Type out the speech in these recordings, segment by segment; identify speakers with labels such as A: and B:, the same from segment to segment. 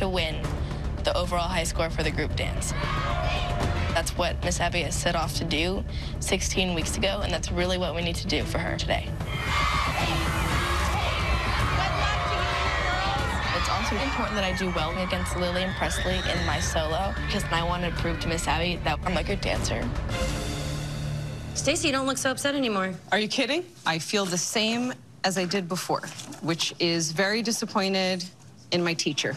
A: to win the overall high score for the group dance. That's what Miss Abby has set off to do 16 weeks ago, and that's really what we need to do for her today. It's also important that I do well against Lily and Pressley in my solo because I want to prove to Miss Abby that I'm a good dancer.
B: Stacy, you don't look so upset anymore.
C: Are you kidding? I feel the same as I did before, which is very disappointed in my teacher.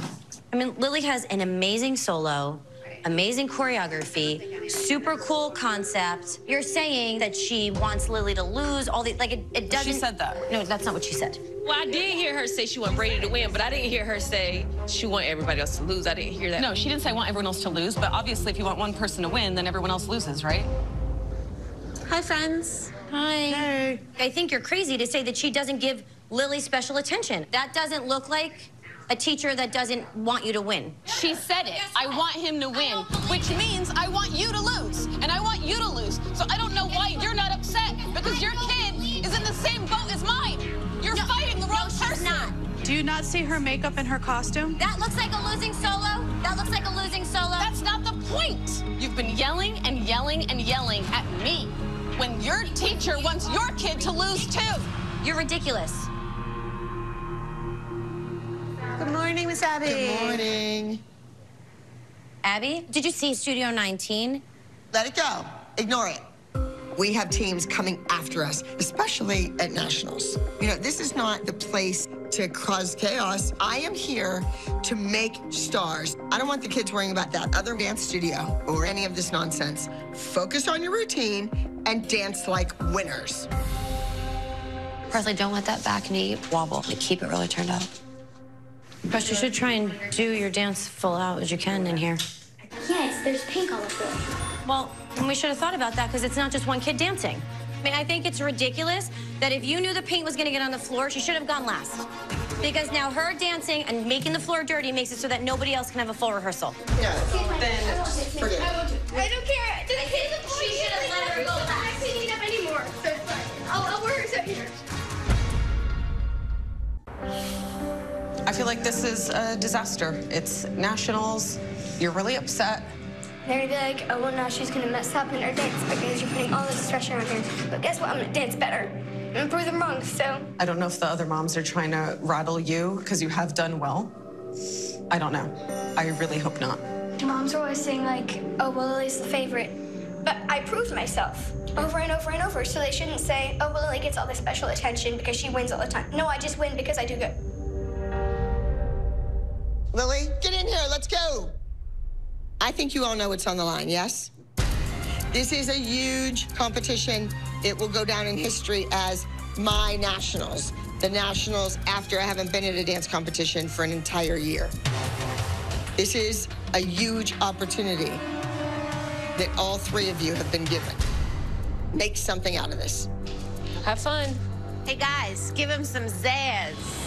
B: I mean, Lily has an amazing solo, amazing choreography, super cool concept. You're saying that she wants Lily to lose all the like it, it doesn't.
C: She said that.
B: No, that's not what she said.
D: Well, I did hear her say she wanted Brady to win, but I didn't hear her say she want everybody else to lose. I didn't hear that.
C: No, she didn't say I want everyone else to lose, but obviously if you want one person to win, then everyone else loses, right?
B: Hi, friends. Hi.
E: Hey.
B: I think you're crazy to say that she doesn't give Lily special attention. That doesn't look like a teacher that doesn't want you to win.
C: She said it. I want him to win, which means I want you to lose, and I want you to lose. So I don't know why you're not upset because your kid is in the same boat as mine. You're
B: No,
C: fighting the wrong
B: no, she's
C: person.
B: not.
E: Do you not see her makeup and her costume?
B: That looks like a losing solo. That looks like a losing solo.
C: That's not the point. You've been yelling and yelling and yelling at me when your teacher wants your kid to lose too.
B: You're ridiculous.
E: Good morning, Miss Abby.
F: Good morning.
B: Abby, did you see Studio 19?
F: Let it go. Ignore it. We have teams coming after us, especially at nationals. You know, this is not the place to cause chaos. I am here to make stars. I don't want the kids worrying about that other dance studio or any of this nonsense. Focus on your routine and dance like winners.
B: Pressley, don't let that back knee wobble. Like, keep it really turned up. Press, you should try and do your dance full out as you can in here.
G: Yes, there's pink on the floor.
B: Well, we should have thought about that because it's not just one kid dancing. I mean, I think it's ridiculous that if you knew the paint was going to get on the floor, she should have gone last. Because now her dancing and making the floor dirty makes it so that nobody else can have a full rehearsal.
F: Yeah, then forget it.
C: Feel like this is a disaster. It's nationals. You're really upset.
G: They're gonna be like, oh, well, now she's gonna mess up in her dance because you're putting all this pressure on her. But guess what? I'm gonna dance better. I'm gonna prove them wrong, so.
C: I don't know if the other moms are trying to rattle you because you have done well. I don't know. I really hope not.
G: Moms are always saying, like, oh, well, Lily's the favorite. But I proved myself over and over and over, so they shouldn't say, oh, well, Lily gets all this special attention because she wins all the time. No, I just win because I do good.
F: Lily, get in here. Let's go. I think you all know what's on the line, yes? This is a huge competition. It will go down in history as my nationals. The nationals after I haven't been at a dance competition for an entire year. This is a huge opportunity that all three of you have been given. Make something out of this.
D: Have fun.
H: Hey guys, give him some zazz.